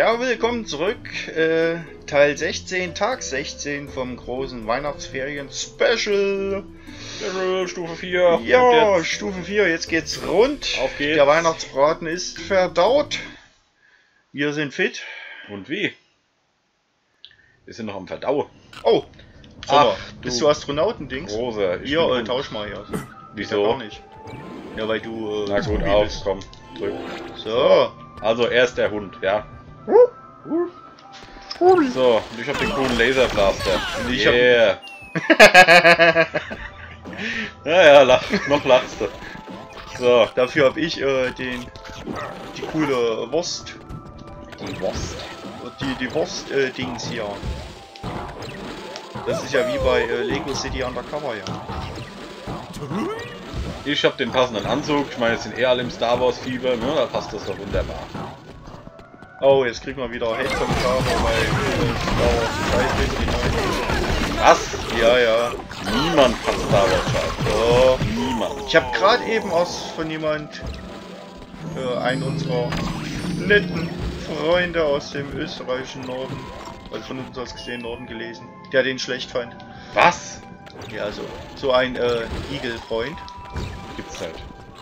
Ja, willkommen zurück. Äh, Teil 16, Tag 16 vom großen Weihnachtsferien-Special. Special Stufe 4. Ja, Stufe 4, jetzt geht's rund. Auf geht's. Der Weihnachtsbraten ist verdaut. Wir sind fit. Und wie? Wir sind noch am Verdauen. Oh, Ach, bist du du Astronautendings? Großer. Ich Ja, bin äh, tausch mal hier. Wieso? Ja, nicht. Ja, weil du. Äh, Na gut, auf, komm, drück. So. Also erst der Hund, ja. So, und ich hab den coolen Laserblaster. Und ich hab- yeah. ja, ja, lach, noch lachst du. So, Dafür habe ich äh, den. Die coole Wurst. die Wurst. Die, die Wurst-Dings hier. Das ist ja wie bei äh, Lego City Undercover, ja. Ich hab den passenden Anzug. Ich meine, jetzt sind eh alle im Star Wars Fieber, ne? Da passt das doch wunderbar. Oh, jetzt kriegen wir wieder Hate-Kommentare, neuen. Was? Ja, ja. Niemand kann Star Wars schauen. So. Niemand. Ich habe gerade eben aus von jemand, äh, einen unserer netten Freunde aus dem österreichischen Norden, also von uns aus gesehen Norden gelesen, der den schlecht fand. Was? Ja, also so ein äh, Igel-Freund. Gibt's halt.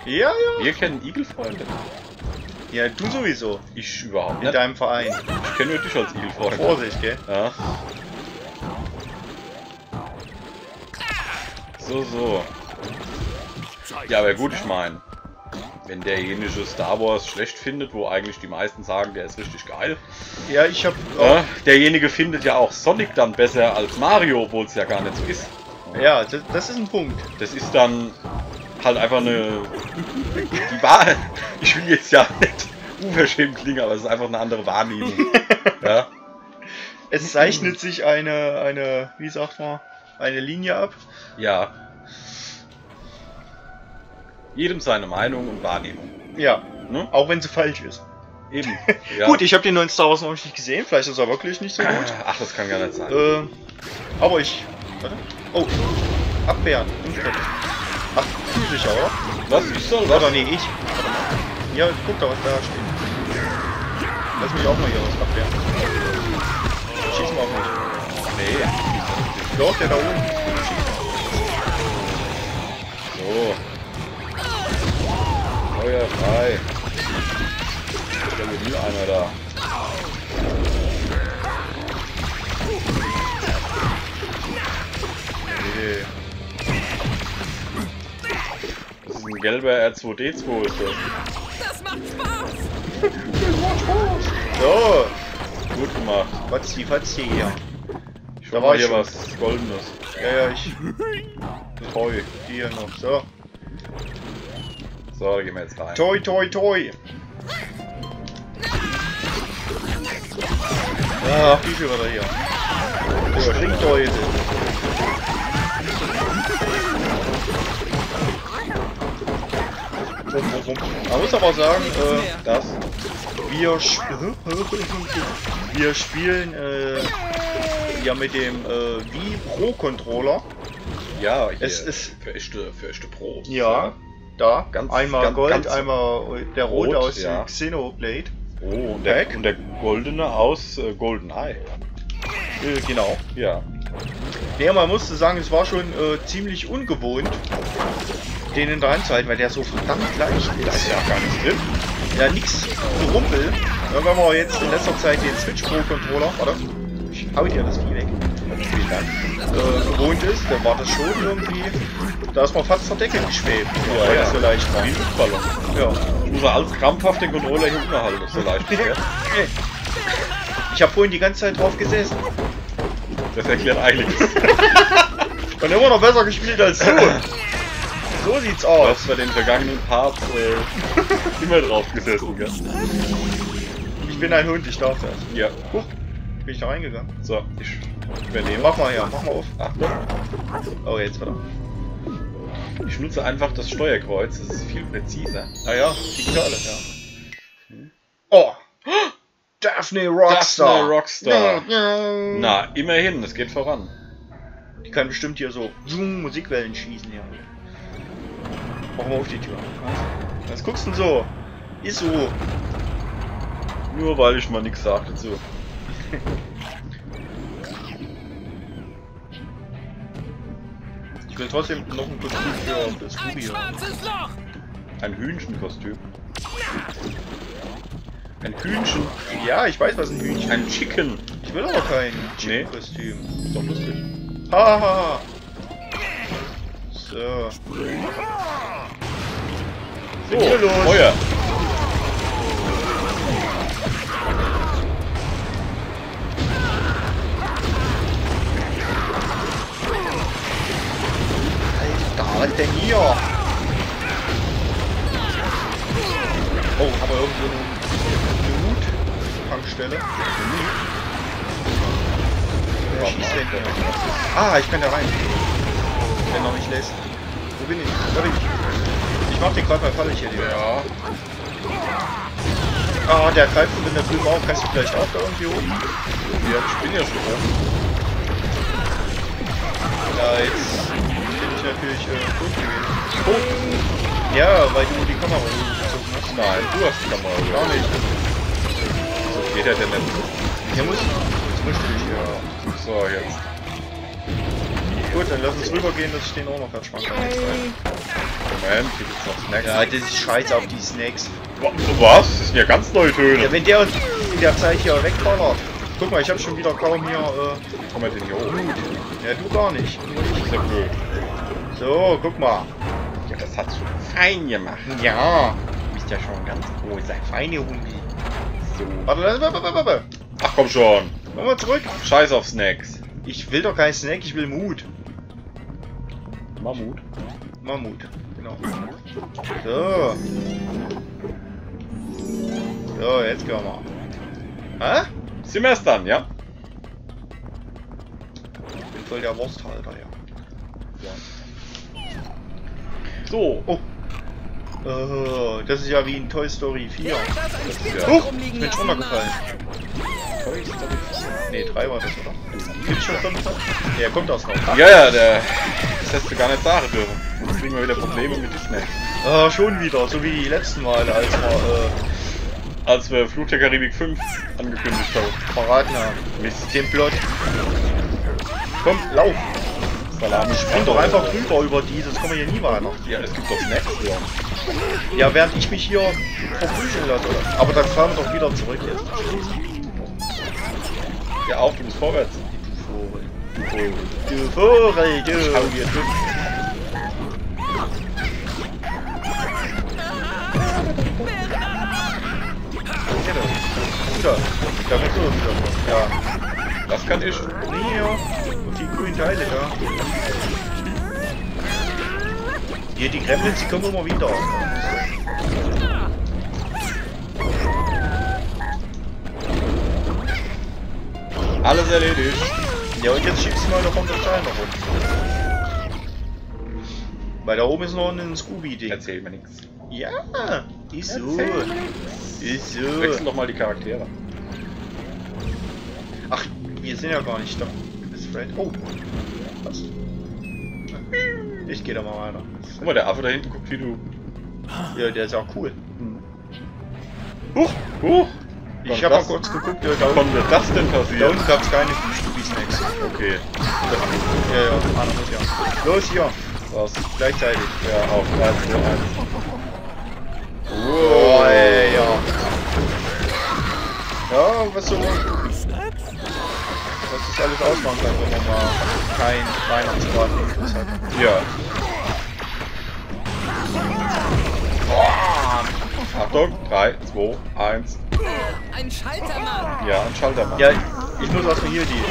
Ja, ja. Wir kennen Igelfreunde. Ja, du sowieso. Ich überhaupt In nicht. deinem Verein. Ich kenne nur dich als Igelfreund. Vorsicht, gell? Ja. So, so. Ja, aber gut, ich meine, wenn derjenige Star Wars schlecht findet, wo eigentlich die meisten sagen, der ist richtig geil, Ja, ich habe ja, derjenige findet ja auch Sonic dann besser als Mario, obwohl es ja gar nicht so ist. Ja, das, das ist ein Punkt. Das ist dann halt einfach eine. Die Wahl. Ich will jetzt ja nicht unverschämt klingen, aber es ist einfach eine andere Wahrnehmung. ja. Es zeichnet sich eine, eine, wie sagt man, eine Linie ab. Ja. Jedem seine Meinung und Wahrnehmung. Ja, Ne? auch wenn sie falsch ist. Eben. Ja. Gut, ich habe den neuen Star Wars noch nicht gesehen. Vielleicht ist er wirklich nicht so gut. Ach, das kann gar nicht sein. äh, aber ich. Warte. Oh, abwehren. Unfertig. Ach, du sicher, oder? Was? Ich soll Oder was? nee, ich. Ja, guck da, was da steht. Lass mich auch mal hier was abwehren. Schieß mal auf mich. Nee. Doch, der da oben. So. Feuer frei. Da ist nie einer da. Ein gelber R2D2 ist das. Das macht Spaß! So, Gut gemacht. Fatzi, Fatzi hier. Ich Da war hier schon. was Goldenes. Ja, ja, ich. Toi, hier noch. So. So, da gehen wir jetzt rein. Toi, toi, toi. Ach, wie viel war da hier? Springteufel. Wum, wum, wum. Man muss aber sagen, äh, Das? wir, sp wir spielen äh, ja mit dem äh, Wii Pro Controller. Ja, hier. Es ist- für echte, für echte Pros. Ja, da. Ganz- einmal ganz- Gold, ganz einmal der rote rot, aus ja. dem Xenoblade. Oh, und der, und der goldene aus äh, GoldenEye. Äh, genau. Ja. Ja, man musste sagen, es war schon äh, ziemlich ungewohnt, den in der Hand zu halten, weil der so verdammt leicht ist ja gar nichts drin. Ja, nix gerumpel. Ja, wenn man jetzt in letzter Zeit den Switch Pro Controller, warte, ich hau dir das Vieh weg, Vielen Dank. äh, gewohnt ist, dann war das schon irgendwie, da ist man fast zur Decke geschwebt, Ja, weil ja. das so leicht war. Wie ein Luftballon. Ja. Ich muss ja alles krampfhaft den Controller hier unten halten, so leicht. ist? Ich habe vorhin die ganze Zeit drauf gesessen Das erklärt einiges. und immer noch besser gespielt als du. So sieht's Du aus. hast bei den vergangenen Parts äh, immer drauf gesessen, gell? Ich bin ein Hund, ich darf das. Ja. Huch, bin ich da reingegangen? So, ich übernehme. Mach mal her, mach mal auf. Achtung. Oh, jetzt wieder. Ich nutze einfach das Steuerkreuz, das ist viel präziser. Naja, digitale, ja. Oh! Daphne Rockstar! Daphne Rockstar. Ja. Na, immerhin, es geht voran. Die kann bestimmt hier so zoom, Musikwellen schießen, ja. Mach mal auf die Tür. Was guckst du denn so? Ist so. Nur weil ich mal nichts sag dazu. Ich will trotzdem noch ein Kostüm für das Loch! Ein Hühnchenkostüm. Ein Hühnchen. Ja, ich weiß, was ein Hühnchen Ein Chicken. Ich will aber kein Nee. Kostüm. Ist doch lustig. Hahaha. So. Hier los. Feuer. Alter, was denn hier? Oh, haben wir irgendwo eine, eine Loot-Tankstelle? Wer schießt denn hier? Ah, ich kann da rein. Wenn er mich lässt. Wo bin ich? Da bin ich. Ich mach den mal fallig hier. Ja. Ja. Ah, der greift von der drüben auf. Kannst du vielleicht auch da irgendwie oben? ja, ich bin ja schon oben. Ja, jetzt bin ich natürlich äh, gut gewesen. Oh. Ja, weil du die Kamera hochgezogen hast. Nein, du hast die Kamera. Gar nicht. So geht er denn nicht. Hier muss jetzt musst du dich ja. So, jetzt. Gut, dann lass uns rübergehen, dass ich den auch noch machen kann. Moment, hier gibt's noch Snacks. Ja, das ist scheiße auf die Snacks. Wa- Was? Das sind ja ganz neue Töne. Ja, wenn der uns in der Zeit hier wegballert. Guck mal, ich habe schon wieder kaum hier. Äh, Komm mal den hier oben. ja, du gar nicht. Ich. ist ja blöd. So, guck mal. Ja, das hat's schon fein gemacht. Ja, du bist ja schon ganz groß. Ein feine Hundi. So. Warte, warte, warte, warte, warte. Ach komm schon. Mach mal zurück. Scheiß auf Snacks. Ich will doch kein Snack, ich will Mut. Mammut. Mammut, genau. So. So, jetzt gehen wir mal. Hä? Sind wir es dann, ja? Ich bin voll der Wursthalter, ja. So. Oh. Oh, das ist ja wie in Toy Story 4. Das ein Ja. Huch, rumliegen ich bin lassen, runtergefallen. Toy Story Ne, 3 war das, oder? Gibt's schon 5? Der kommt aus noch. Ja, ja, der. Das hättest du gar nicht sagen dürfen. Jetzt kriegen wir wieder Probleme mit den Snacks. Ah, schon wieder, so wie die letzten Male, als wir äh, Als wir Fluch der Karibik 5 angekündigt haben. verraten haben. Mist. Den Plot. Komm, lauf. Salami. Spring doch einfach drüber über die, sonst kommen wir hier nie weiter. Ja, es gibt doch Snacks, ja. Ja, während ich mich hier verprügeln lasse, oder? Aber dann fahren wir doch wieder zurück jetzt. Ja, auf, du musst vorwärts. Vogel. Du Vogel, du. Hau dir. Da kannst du wieder. Ja. Das kann ich. Hier. Und die grünen Teile da. Hier, die Gremlins, die kommen immer wieder. Alles erledigt. Ja, und jetzt schiebst du mal noch von der Teil nach unten. Weil da oben ist noch ein Scooby-Ding. Erzähl mir nichts. Ja, ist so. Ist so. Wechsel doch mal die Charaktere. Ach, wir sind ja gar nicht da. Du bist Fred. Oh. Was? Ich geh da mal weiter. Guck mal, der Affe da hinten guckt wie du. Ja, der ist auch cool. Huch! Huch! Ich hab mal das- kurz geguckt, ja, da unten, wird das denn da passieren? unten gab's keine Scooby-Snacks. Okay. Ja, ja, einer muss ja. Los, hier. Was? Gleichzeitig. Ja, auf 3, 2, 1. Oh, ey, ja. Ja, was so. Was das alles ausmachen kann, wenn man mal kein Weihnachtsbraten hat. Ja. Achtung, 3, 2, 1. Ein Schaltermann! Ja, ein Schaltermann. Ja, ich muss erstmal hier die.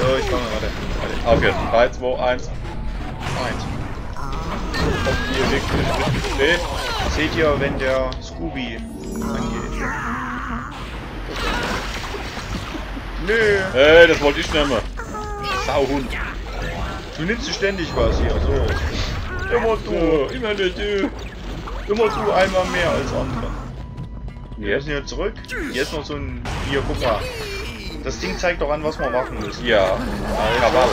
So, ich komme warte. Warte. Auf jetzt. 3, 2, 1. Eins. Kommt hier wirklich richtig spät. Seht ihr, wenn der Scooby angeht? Nö. Hey, das wollte ich mehr. Sauhund. Du nimmst ständig was hier, so. Immer du. Immer nicht du. Immer du einmal mehr als andere. Wir Jetzt? müssen hier zurück. Hier ist noch so ein. Hier, guck mal. Das Ding zeigt doch an, was wir machen müssen. Ja. Krawall.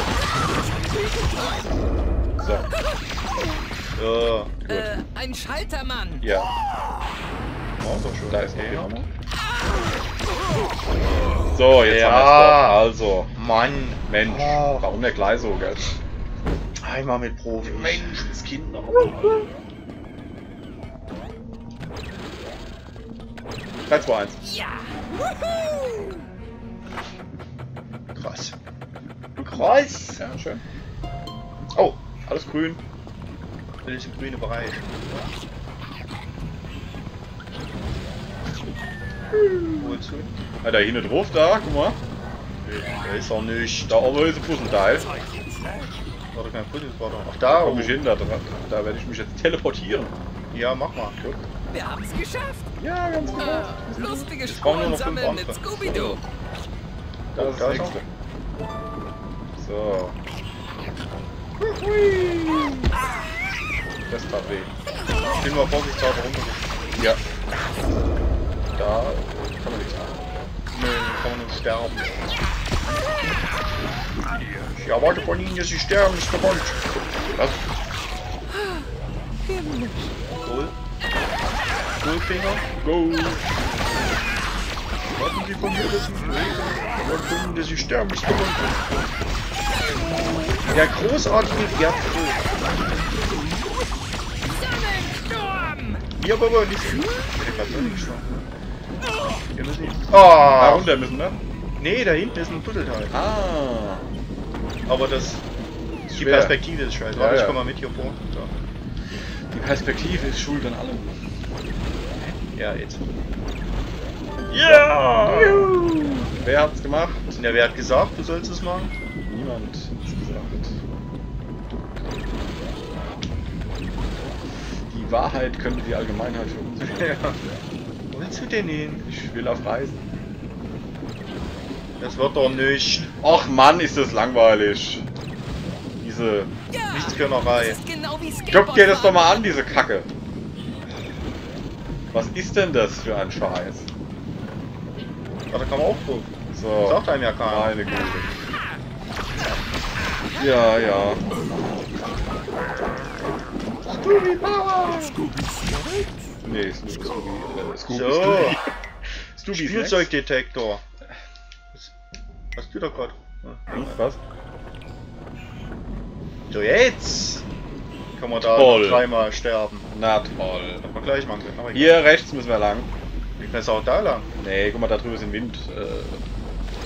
So, Ja. Äh, ein Schaltermann! ja. Oh, doch schon. Da ist noch. So, jetzt Ja. haben wir es Also, Mann. Mensch, Oh. warum der gleich so, gell? Einmal mit Profis. Menschenskinder. 3, 2, 1. Ja. Krass. Krass. Ja, schön. Oh, alles grün. Das ist im grünen Bereich. Wozu? Ah, da hinten drauf, da, guck mal. Da ist er nicht. Da oben ist ein Puzzleteil. Warte, kein Puzzle, warte. Ach, Da da. komme ich hin, da, dran. da werde ich mich jetzt teleportieren. Ja, mach mal. Guck. Wir haben es geschafft. Ja, ganz genau. Äh, lustige brauchen nur Spuren sammeln mit. Scooby-Doo. Das ist da das ist nächste. So. Das tat weh. Ich bin mal vorsichtshalber runtergekommen. Ja. Da äh, kann man nichts machen. Nö, kann man nur sterben. Ich erwarte von Ihnen, dass Sie sterben, Mr. Bond. Was? Cool. Goldfinger. Go! Warten Sie von mir, dass Sie erwarten von Ihnen, dass Sie sterben, Mr. Bond. Der großartige Gerd Sturm! Ja, aber nicht. Ich gerade noch nicht. Wir müssen ihn. Da Ah! runter müssen wir. Nee, da hinten ist ein Puzzleteil. Ah. Aber das. Die Schwer. Perspektive ist scheiße. Ja, Warte, ich ja. komm mal mit hier vor. So. Die Perspektive ist schuld an allem. Ja, jetzt. Ja! Wer hat's gemacht? Ja, wer hat gesagt, du sollst es machen? Niemand hat's gesagt. Die Wahrheit könnte die Allgemeinheit verunsichern. Ja. Wo willst du denn hin? Ich will auf Reisen. Das wird doch nicht. Och Mann, ist das langweilig. Diese. Ja, Nichtskönnerei. genau Guck dir das doch Skateboardfahren. mal an, diese Kacke. Was ist denn das für ein Scheiß? Da kann man auch gucken. So. Sagt einem ja keiner. Meine Güte. Ja, ja. Scooby Power! Nee, ist nur Scooby. Äh, Scooby. So. Scooby. Scooby Spielzeugdetektor. Was hast du da gerade? Hm, was? So, jetzt! Kann man da Toll. dreimal sterben. Na toll. Hätten wir gleich machen können. Hier rechts müssen wir lang. ich kann auch da lang. Nee, guck mal, da drüben sind Wind. Äh,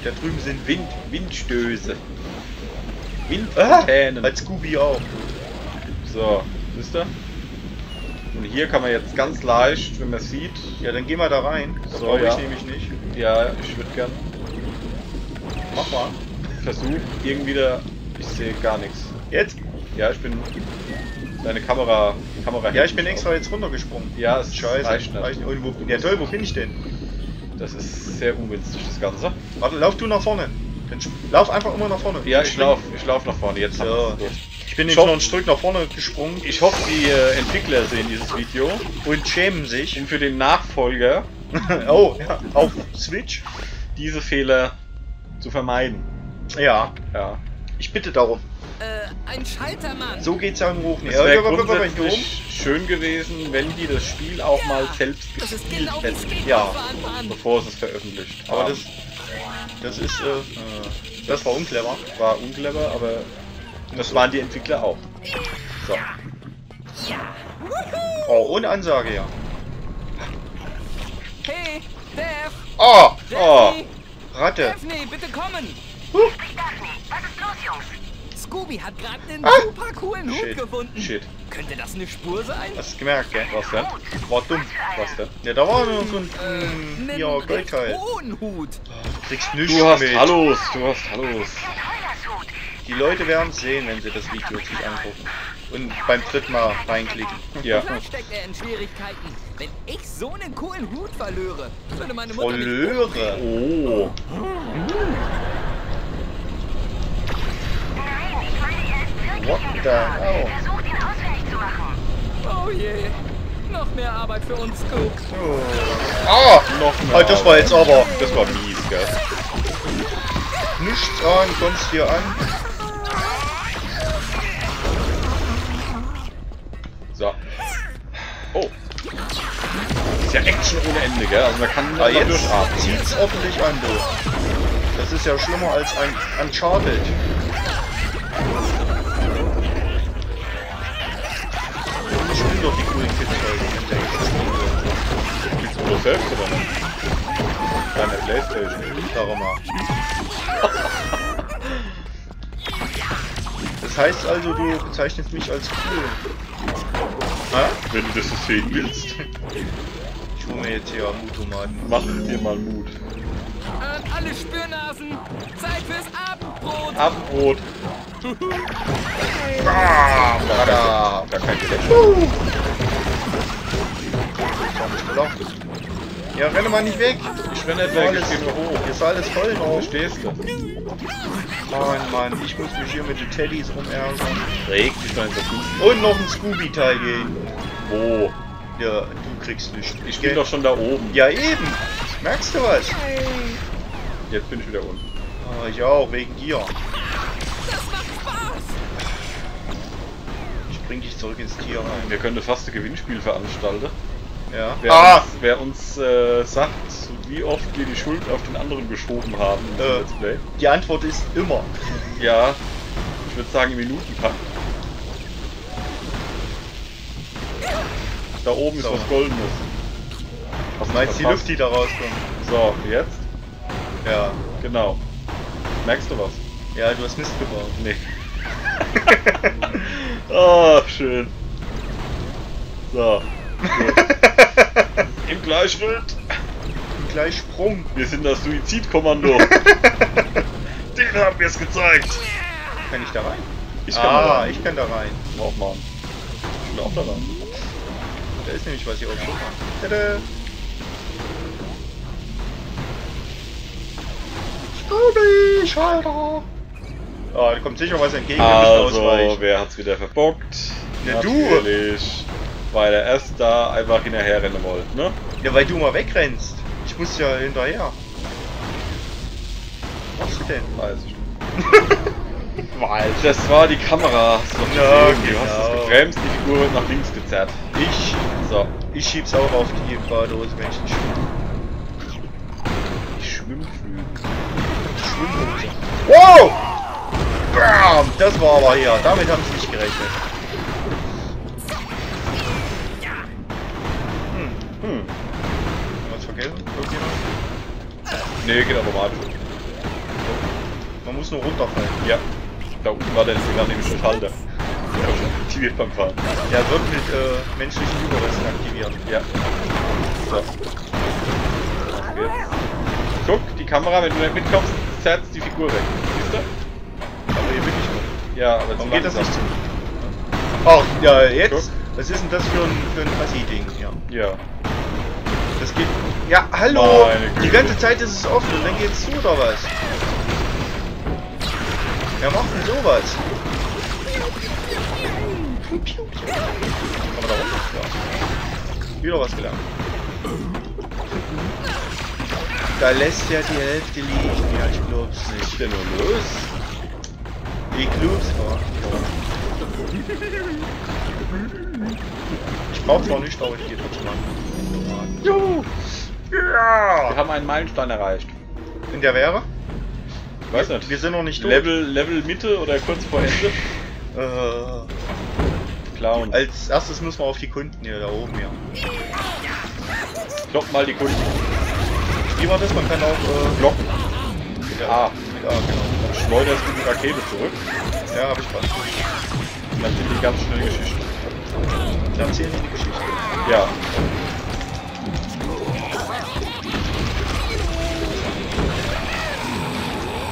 Da drüben sind Wind, Windstöße. Ah, Windfontänen. als Scooby auch. So, wisst ihr? Und hier kann man jetzt ganz leicht, wenn man sieht, Ja, dann geh mal da rein. Das So, brauche ja. ich nämlich nicht. ja, ich würde gern Mach mal. versuchen, irgendwie da. Ich sehe gar nichts. Jetzt? Ja, ich bin. Deine Kamera. Kamera Ja, hält ich bin extra jetzt runtergesprungen. Ja, es Scheiße. reicht nicht. Und wo, ja toll, wo bin ich denn? Das ist sehr ungünstig, das Ganze. Warte, lauf du nach vorne. Dann lauf einfach immer nach vorne. Ja, ich lauf, ich lauf nach vorne. Jetzt wir's. Ich bin Ich hoff- noch ein Stück nach vorne gesprungen Ich hoffe, die äh, Entwickler sehen dieses Video. und schämen sich. Um für den Nachfolger oh, ja, auf Switch. diese Fehler zu vermeiden. Ja, Ja. Ich bitte darum. Äh, ein Schaltermann. So geht's ja im Hoch nicht. Es wäre Ja, ja, ja, ja, ja, grundsätzlich schön gewesen, wenn die das Spiel auch mal selbst gespielt genau hätten. Ja, bevor sie es veröffentlicht Aber das, das ist, äh, äh, das war unclever. war unclever, aber das waren die Entwickler auch. So. Oh, ohne Ansage, ja. Hey, Dev. Oh, Oh. Ratte. Daphne, bitte kommen. Was ist los, Jungs? Scooby hat gerade einen Ah. super coolen Hut Shit. gefunden. Shit. Könnte das eine Spur sein? Hast du gemerkt, gell? Was denn? War dumm. Was denn? Ja, da war nur so ein, Einen mm, ja, hohen Hut. Du kriegst nichts Du hast mit. Hallos, du hast Hallos. Hut. Die Leute werden es sehen, wenn sie das Video sich angucken. Und beim dritten Mal reinklicken. Ja. Steckt er in Schwierigkeiten. Wenn ich so einen coolen Hut verlöre, würde meine Mutter mich Verlöre. Oh. Nein, ich meine, er ist What in the hell? Versucht ihn ausfindig zu machen. Oh je. Noch mehr Arbeit für uns, Scoop. Ah! Noch mehr. Ah, das war jetzt aber Das war mies, gell? nichts an, kommst dir an. So. Oh. ja Action ohne Ende, gell? Also man kann Ah, da jetzt durchatmen. zieht's ordentlich an, du. Das ist ja schlimmer als ein Uncharted. Spielst du das selbst oder nicht? Deine Playstation. Darum mal. Das heißt also, du bezeichnest mich als cool. Ha? Wenn du das so sehen willst, Ich hole mir jetzt hier Mutomaten. mach dir mal Mut. An alle Spürnasen. Zeit fürs Abendbrot. Abbrot. Ah, Brada. Gar Gelächter. Loch. Ja, renne mal nicht weg. Ich renne nicht weg, ich geh nur hoch. Hier ist alles voll noch. Verstehst du? Mann, Mann, ich muss mich hier mit den Teddys rumärgern. Reg dich mal Fuß. Und noch ein Scooby-Teil gehen. Wo? Ja, du kriegst nicht. Ich bin doch schon da oben. Ja, eben. Merkst du was? Jetzt bin ich wieder unten. Ah, ich auch, wegen dir. Ich bring dich zurück ins Tier rein. Wir könnten fast ein Gewinnspiel veranstalten. Ja. Wer Ah! uns, wer uns äh, sagt, wie oft wir die Schuld auf den anderen geschoben haben Äh. Let's Play. Die Antwort ist immer. Ja, ich würde sagen im Minutenpakt. Da oben ist So. was Goldenes. Du Meinst du die? Luft, die da rauskommt? So, jetzt? Ja. Genau. Merkst du was? Ja, du hast Mist gebaut. Nee. oh, schön. So. Im Gleichschritt. Gleich Sprung. Wir sind das Suizidkommando. Den haben wir es gezeigt. Kann ich da rein? Ich kann ah, da rein. ich kann da rein. Auch mal. Ich will auch da rein. Da ist nämlich was hier oben. Tada. Schalter. Ah, da kommt sicher was entgegen, Also, wer hat's wieder verbockt? Ja, du. Natürlich. Weil er erst da einfach hinterher rennen wollte, ne? Ja, weil du mal wegrennst. Ich muss ja hinterher. Was machst du denn? Weiß ich nicht. Weil das war die Kamera. Doch Ja, gesehen. Du hast genau. es gebremst, die Figur wird nach links gezerrt. Ich, So. ich schieb's auch auf die Badehose, wenn ich nicht schwimme. Die Schwimmflügel. Schwimmhose. Wow! Bam! Das war aber hier. Damit haben sie nicht gerechnet. Hm. Was vergessen? Irgendjemand? Nee, geht automatisch. Man muss nur runterfallen. Ja. Da unten war der Dinger nämlich der Schalter. Aktiviert beim Fahren. Der wird mit äh, menschlichen Überresten aktiviert. Ja. So. Jetzt. Guck, die Kamera, wenn du nicht mitkommst, zerrt die Figur weg. Siehst du? Aber hier bin ich noch. Ja, aber Warum geht das nicht? Ach, ja, jetzt? Guck. Was ist denn das für ein, für ein Assi-Ding? Ja. Ja. Geht. Ja, hallo! Die ganze Zeit ist es offen und dann geht's zu oder was? Wer macht denn sowas? Kann man da runter? Ja. Wieder was gelernt. Da lässt ja die Hälfte liegen. Ja, ich glaub's nicht. ist denn nur los? Ich glaub's gar Ich brauch zwar nicht, aber ich geh trotzdem an. Juhu! Wir Ja! haben einen Meilenstein erreicht. In der wäre? Ich weiß nicht. Wir sind noch nicht tot. Level, Level Mitte oder kurz vor Ende? Äh, Clown. als erstes müssen wir auf die Kunden hier da oben hier. Klopp mal die Kunden. Wie war das? Man kann auch äh, Blocken. Ah. Ja, genau. Dann schleuderst du die Rakete zurück. Ja, hab ich fast. Dann sind die ganz schnell Geschichten. Dann erzählen die die Geschichte. Ja.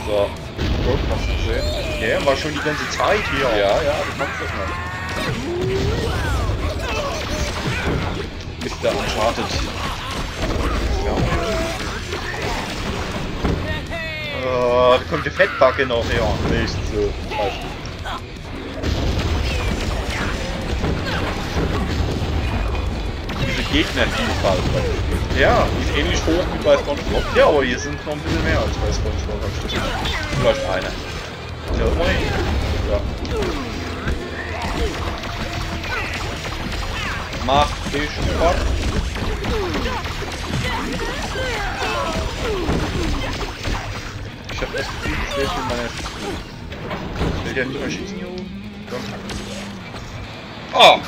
So. Guck, hast du gesehen? Ja, war schon die ganze Zeit hier. Ja, ja, du kannst das mal. Mr. Uncharted. Oh, da kommt die Fettbacke noch her. Nicht so falsch. Diese Gegnervielfalt. Ja. Ähnlich hoch wie bei SpongeBob. Ja, aber hier sind noch ein bisschen mehr als bei SpongeBob. ich das Gefühl. Vielleicht einer. Ja, immerhin. Ja. Mach dich fort. Ich hab das Gefühl, das wäre schon meine. Will der nicht mal schießen? Komm. Oh!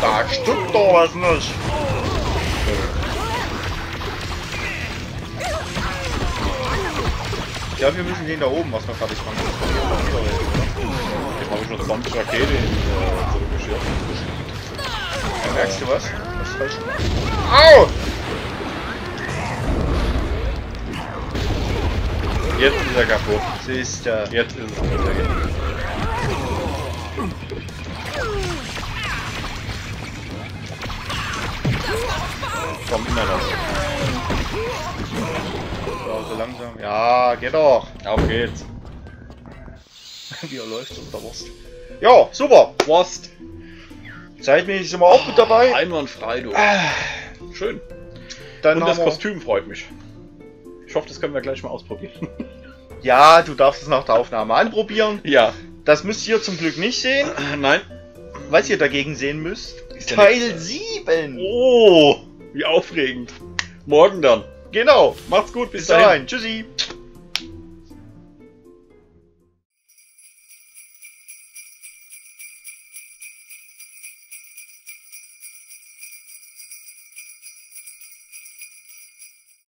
Da stimmt doch was nicht. Ich glaube, wir müssen den da oben was noch fertig machen. Jetzt habe ich noch 20 Rakete in äh, zurückgeschickt. Merkst du was? Ist falsch? Au! Jetzt ist er kaputt. Siehst du. Jetzt ist es kaputt. Komm immer noch. So, so langsam. Ja, geht doch. Auf geht's. Wie er läuft unter Wurst. Ja, super. Wurst. Zeitmäßig sind wir auch mit dabei. Einwandfrei, du. Schön. Dann Und das Kostüm freut mich. Ich hoffe, das können wir gleich mal ausprobieren. Ja, du darfst es nach der Aufnahme anprobieren. ja. Das müsst ihr zum Glück nicht sehen. Nein. Was ihr dagegen sehen müsst, Ist Teil 7. Oh, wie aufregend. Morgen dann. Genau. Macht's gut, bis Bis dahin. dahin. Tschüssi.